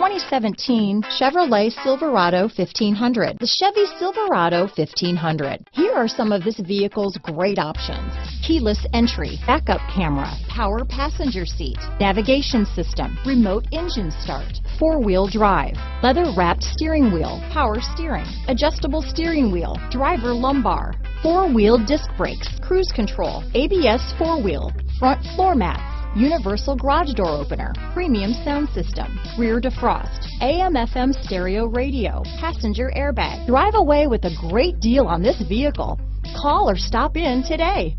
2017 Chevrolet Silverado 1500. The Chevy Silverado 1500. Here are some of this vehicle's great options. Keyless entry, backup camera, power passenger seat, navigation system, remote engine start, four-wheel drive, leather wrapped steering wheel, power steering, adjustable steering wheel, driver lumbar, four-wheel disc brakes, cruise control, ABS four-wheel, front floor mats, universal garage door opener, premium sound system, rear defrost, AM FM stereo radio, passenger airbag. Drive away with a great deal on this vehicle. Call or stop in today.